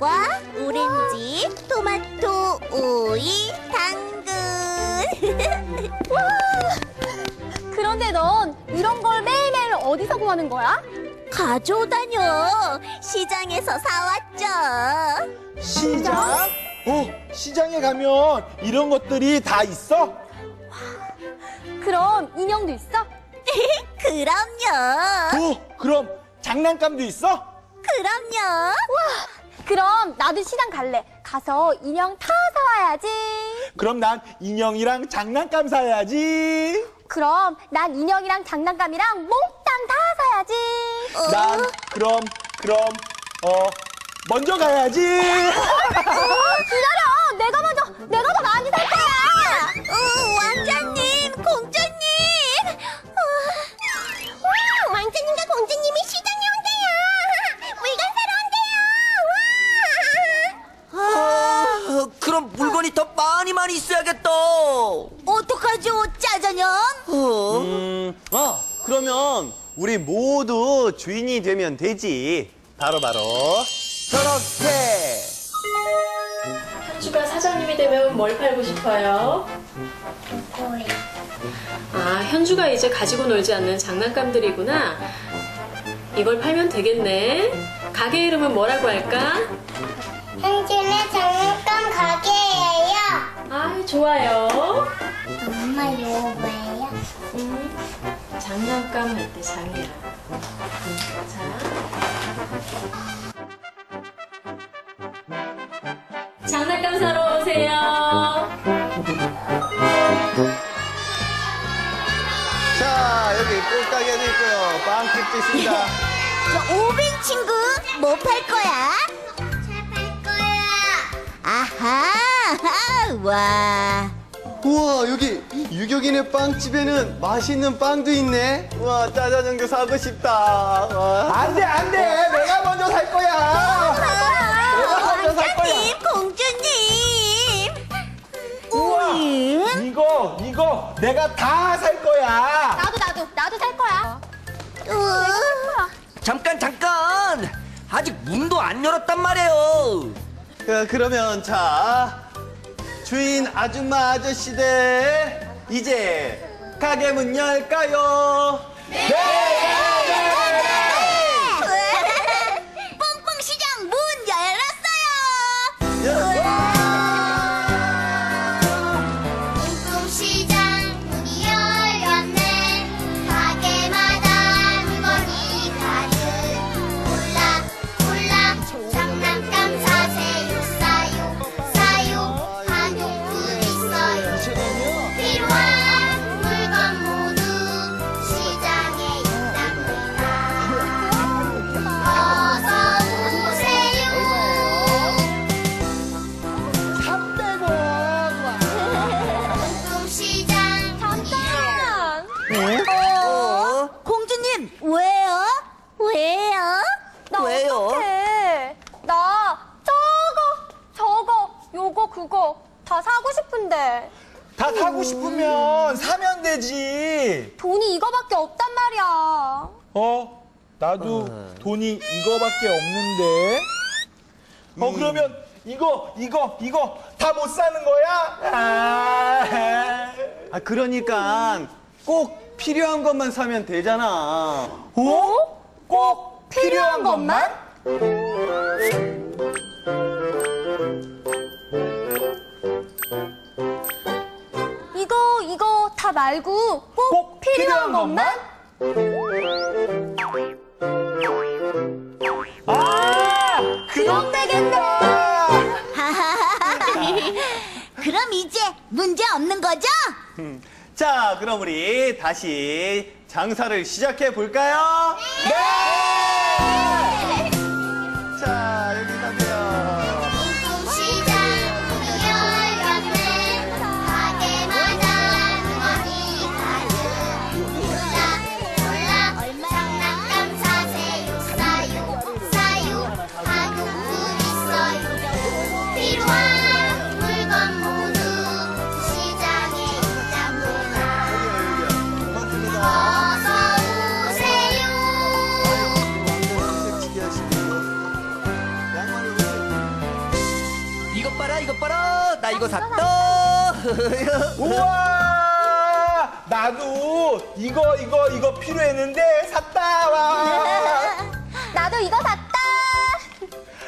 사과, 오렌지, 토마토, 오이, 당근. 그런데 넌 이런 걸 매일매일 어디서 구하는 거야? 가져다녀. 시장에서 사왔죠. 시장? 어, 시장에 가면 이런 것들이 다 있어? 그럼 인형도 있어? 그럼요. 어, 그럼 장난감도 있어? 그럼요. 그럼 나도 시장 갈래. 가서 인형 다 사와야지. 그럼 난 인형이랑 장난감 사야지. 그럼 난 인형이랑 장난감이랑 몽땅 다 사야지. 난 그럼 그럼 어 먼저 가야지. 기다려. 내가 먼저, 내가 더 많이 살 거야. 어, 왕자 물건이 더 많이 많이 있어야겠다. 어떡하죠, 짜자냥? 어? 음, 어, 그러면 우리 모두 주인이 되면 되지. 바로 바로 저렇게. 현주가 사장님이 되면 뭘 팔고 싶어요? 아, 현주가 이제 가지고 놀지 않는 장난감들이구나. 이걸 팔면 되겠네. 가게 이름은 뭐라고 할까? 현진의 장난감 가게 예요. 아, 좋아요. 엄마 이거 뭐예요? 음, 장난감 할 때 장이야. 자. 장난감 사러 오세요. 자, 여기 꽃가게도 있고요. 빵집도 있습니다. 저 오빙 친구, 뭐 팔 거야? 잘 팔 거야. 아하, 와. 우와, 여기 유격이네 빵집에는 맛있는 빵도 있네. 우와, 짜장면도 사고 싶다. 와. 안 돼, 안 돼. 내가 먼저 살 거야. 내가 먼저 살 거야. 왕자님, 공주님. 우와, 이거, 이거 내가 다 살 거야. 나도, 나도, 나도 살 거야. 우와. 잠깐 잠깐. 아직 문도 안 열었단 말이에요. 그, 그러면 자, 주인 아줌마 아저씨들 이제 가게 문 열까요? 뽕 그거 다 사고 싶은데 다 사고 싶으면 사면 되지. 돈이 이거밖에 없단 말이야. 어? 나도 돈이 이거밖에 없는데. 어, 그러면 이거, 이거, 이거 다 못 사는 거야? 아, 아, 그러니까 꼭 필요한 것만 사면 되잖아. 어? 꼭 필요한 것만? 다 말고 꼭, 꼭 필요한 필요한 것만? 아! 그럼 되겠네. 그럼 이제 문제 없는 거죠? 자, 그럼 우리 다시 장사를 시작해 볼까요? 네! 이거 샀다. 우와! 나도 이거 이거 이거 필요했는데 샀다. 와. 나도 이거 샀다.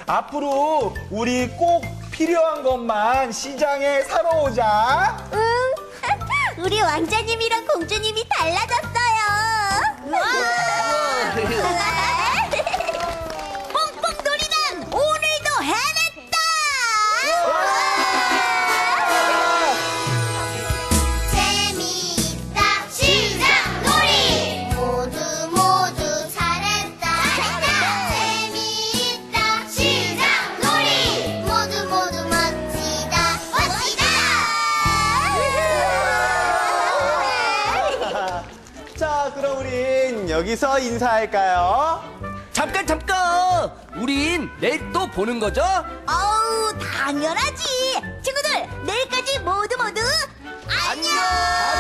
앞으로 우리 꼭 필요한 것만 시장에 사러 오자. 응. 우리 왕자님이랑 공주님이 달라졌어요. 여기서 인사할까요? 잠깐 잠깐! 우린 내일 또 보는 거죠? 어우 당연하지 친구들 내일까지 모두 모두 안녕!